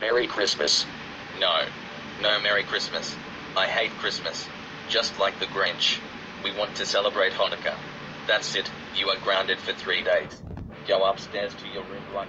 Merry Christmas. No. No Merry Christmas. I hate Christmas. Just like the Grinch. We want to celebrate Hanukkah. That's it. You are grounded for three days. Go upstairs to your room like